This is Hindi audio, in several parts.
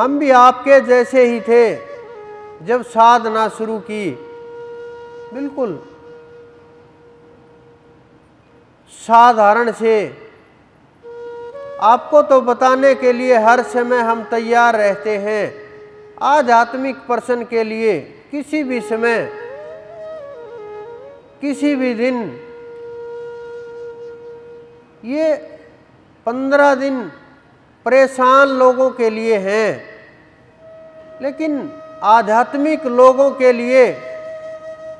हम भी आपके जैसे ही थे, जब साधना शुरू की। बिल्कुल। साधारण से। आपको तो बताने के लिए हर समय हम तैयार रहते हैं। आध्यात्मिक पर्सन के लिए किसी भी समय, किसी भी दिन। ये पंद्रह दिन परेशान लोगों के लिए हैं। लेकिन आध्यात्मिक लोगों के लिए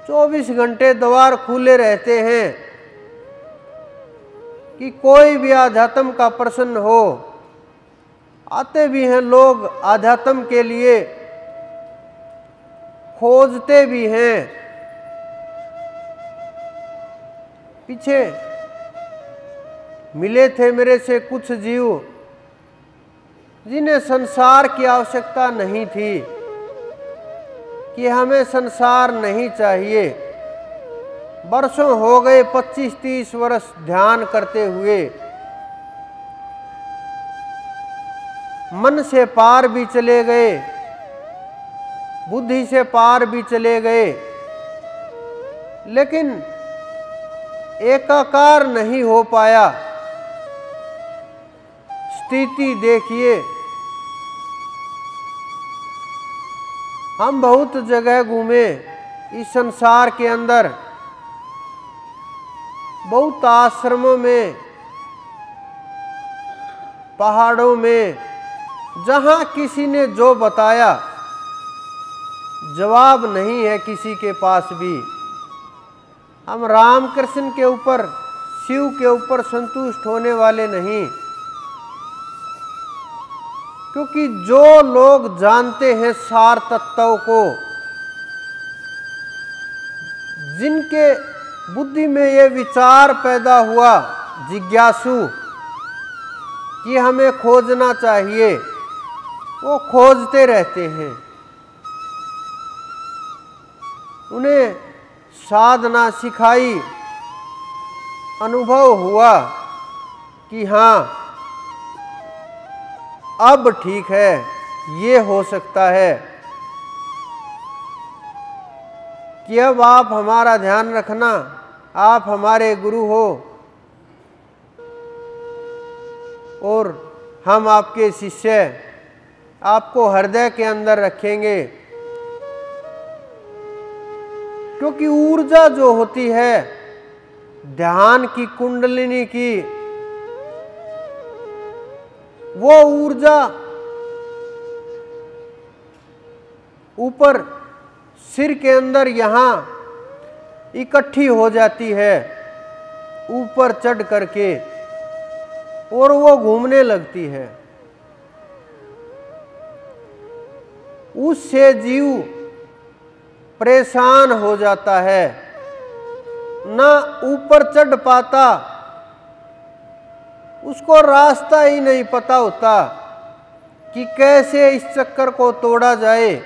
24 घंटे द्वार खुले रहते हैं कि कोई भी आध्यात्म का प्रश्न हो। आते भी हैं लोग आध्यात्म के लिए, खोजते भी हैं। पीछे मिले थे मेरे से कुछ जीव जिन्हें संसार की आवश्यकता नहीं थी, कि हमें संसार नहीं चाहिए। वर्षों हो गए 25-30 वर्ष ध्यान करते हुए। मन से पार भी चले गए, बुद्धि से पार भी चले गए, लेकिन एकाकार नहीं हो पाया। स्थिति देखिए हम बहुत जगह घूमे इस संसार के अंदर। बहुत आश्रमों में, पहाड़ों में, जहाँ किसी ने जो बताया, जवाब नहीं है किसी के पास भी। हम रामकृष्ण के ऊपर, शिव के ऊपर संतुष्ट होने वाले नहीं। क्योंकि जो लोग जानते हैं सार तत्व को, जिनके बुद्धि में ये विचार पैदा हुआ, जिज्ञासु, कि हमें खोजना चाहिए, वो खोजते रहते हैं। उन्हें साधना सिखाई, अनुभव हुआ, कि हाँ अब ठीक है, ये हो सकता है कि अब आप हमारा ध्यान रखना, आप हमारे गुरु हो और हम आपके शिष्य आपको हृदय के अंदर रखेंगे। क्योंकि ऊर्जा जो होती है, ध्यान की कुंडलिनी की वो ऊर्जा ऊपर सिर के अंदर यहाँ इकट्ठी हो जाती है, ऊपर चढ़ करके, और वो घूमने लगती है। उससे जीव परेशान हो जाता है, ना ऊपर चढ़ पाता उसको रास्ता ही नहीं पता होता कि कैसे इस चक्कर को तोड़ा जाए।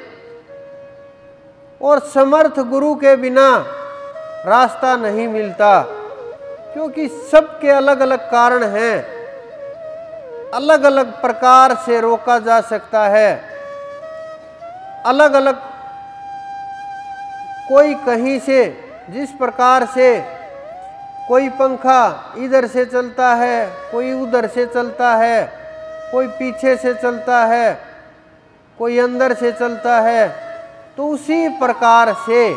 और समर्थ गुरु के बिना रास्ता नहीं मिलता, क्योंकि सबके अलग अलग कारण हैं। अलग अलग प्रकार से रोका जा सकता है। अलग अलग कोई कहीं से, जिस प्रकार से कोई पंखा इधर से चलता है, कोई उधर से चलता है, कोई पीछे से चलता है, कोई अंदर से चलता है तो उसी प्रकार से।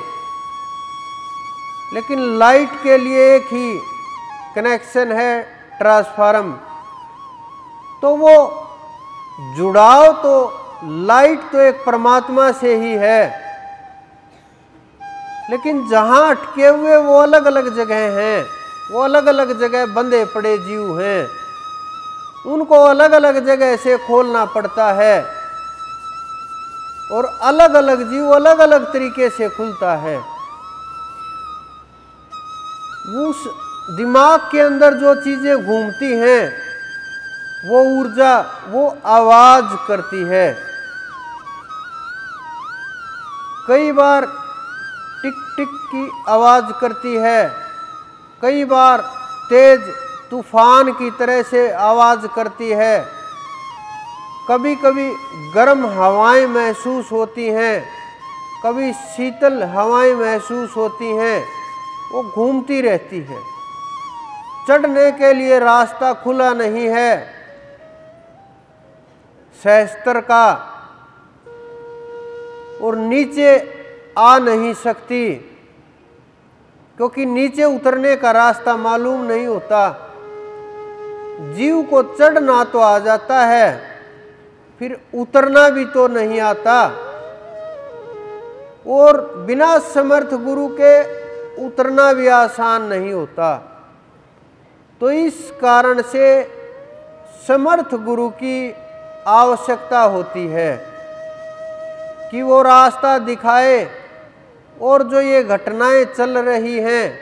लेकिन लाइट के लिए एक ही कनेक्शन है ट्रांसफार्म तो वो जुड़ाव तो लाइट तो एक परमात्मा से ही है, लेकिन जहाँ अटके हुए वो अलग अलग जगह हैं। वो अलग अलग जगह बंधे पड़े जीव हैं। उनको अलग अलग जगह से खोलना पड़ता है। और अलग अलग जीव अलग अलग तरीके से खुलता है। उस दिमाग के अंदर जो चीज़ें घूमती हैं, वो ऊर्जा, वो आवाज़ करती है। कई बार टिक टिक की आवाज़ करती है। कई बार तेज तूफ़ान की तरह से आवाज़ करती है। कभी कभी गर्म हवाएँ महसूस होती हैं, कभी शीतल हवाएँ महसूस होती हैं, वो घूमती रहती है। चढ़ने के लिए रास्ता खुला नहीं है। सहस्त्र का और नीचे आ नहीं सकती। क्योंकि नीचे उतरने का रास्ता मालूम नहीं होता। जीव को चढ़ना तो आ जाता है, फिर उतरना भी तो नहीं आता। और बिना समर्थ गुरु के उतरना भी आसान नहीं होता। तो इस कारण से समर्थ गुरु की आवश्यकता होती है कि वो रास्ता दिखाए और जो ये घटनाएँ चल रही हैं,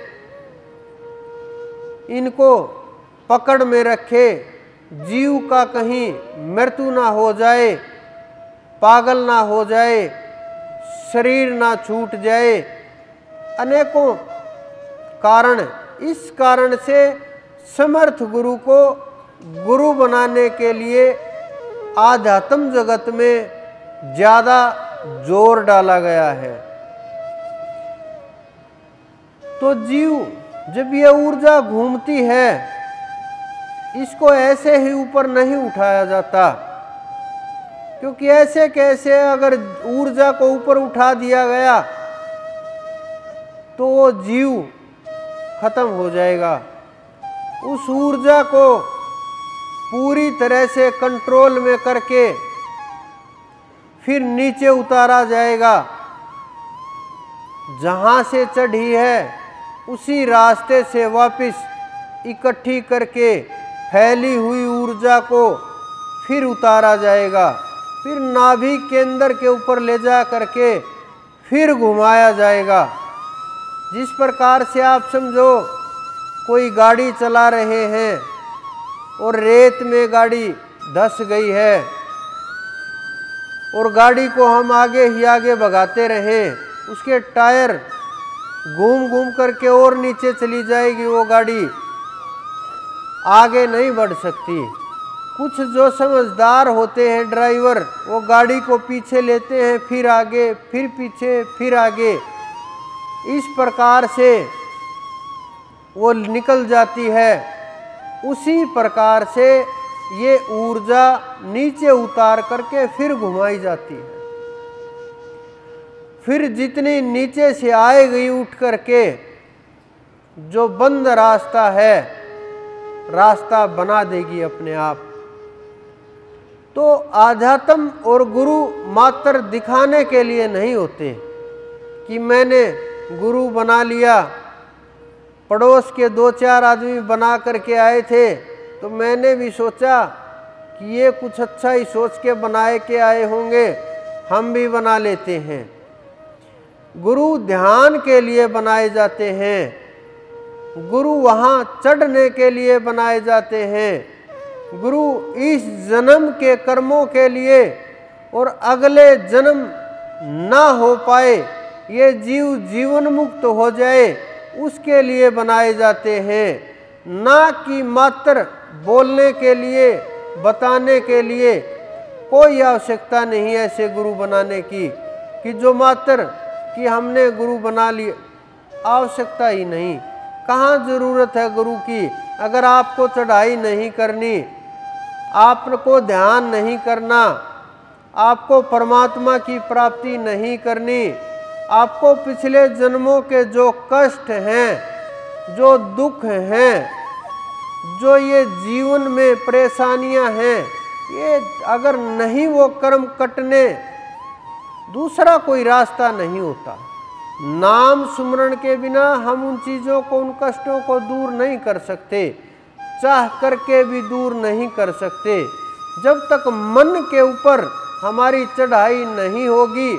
इनको पकड़ में रखे, जीव का कहीं मृत्यु ना हो जाए, पागल ना हो जाए, शरीर ना छूट जाए, अनेकों कारण। इस कारण से समर्थ गुरु को गुरु बनाने के लिए आध्यात्म जगत में ज़्यादा ज़ोर डाला गया है। तो जीव जब यह ऊर्जा घूमती है, इसको ऐसे ही ऊपर नहीं उठाया जाता। क्योंकि ऐसे कैसे अगर ऊर्जा को ऊपर उठा दिया गया तो वो जीव खत्म हो जाएगा। उस ऊर्जा को पूरी तरह से कंट्रोल में करके फिर नीचे उतारा जाएगा। जहाँ से चढ़ी है उसी रास्ते से वापस इकट्ठी करके फैली हुई ऊर्जा को फिर उतारा जाएगा। फिर नाभि केंद्र के ऊपर ले जा करके फिर घुमाया जाएगा। जिस प्रकार से आप समझो, कोई गाड़ी चला रहे हैं और रेत में गाड़ी धस गई है और गाड़ी को हम आगे ही आगे भगाते रहे, उसके टायर घूम घूम करके और नीचे चली जाएगी वो गाड़ी। आगे नहीं बढ़ सकती। कुछ जो समझदार होते हैं ड्राइवर, वो गाड़ी को पीछे लेते हैं, फिर आगे, फिर पीछे, फिर आगे। इस प्रकार से वो निकल जाती है। उसी प्रकार से ये ऊर्जा नीचे उतार करके फिर घुमाई जाती है। फिर जितनी नीचे से आए गई उठ करके, जो बंद रास्ता है, रास्ता बना देगी अपने आप। तो आध्यात्म और गुरु मात्र दिखाने के लिए नहीं होते कि मैंने गुरु बना लिया, पड़ोस के दो चार आदमी बना करके आए थे तो मैंने भी सोचा कि ये कुछ अच्छा ही सोच के बनाए के आए होंगे, हम भी बना लेते हैं। गुरु ध्यान के लिए बनाए जाते हैं। गुरु वहाँ चढ़ने के लिए बनाए जाते हैं। गुरु इस जन्म के कर्मों के लिए और अगले जन्म ना हो पाए, ये जीव जीवन मुक्त हो जाए, उसके लिए बनाए जाते हैं। ना कि मात्र बोलने के लिए, बताने के लिए। कोई आवश्यकता नहीं है ऐसे गुरु बनाने की, कि जो मात्र कि हमने गुरु बना लिए। आवश्यकता ही नहीं। कहाँ ज़रूरत है गुरु की? अगर आपको चढ़ाई नहीं करनी, आपको ध्यान नहीं करना, आपको परमात्मा की प्राप्ति नहीं करनी, आपको पिछले जन्मों के जो कष्ट हैं, जो दुख हैं, जो ये जीवन में परेशानियाँ हैं, ये अगर नहीं वो कर्म कटने दूसरा कोई रास्ता नहीं होता। नाम सुमरण के बिना हम उन चीज़ों को, उन कष्टों को दूर नहीं कर सकते। चाह करके भी दूर नहीं कर सकते। जब तक मन के ऊपर हमारी चढ़ाई नहीं होगी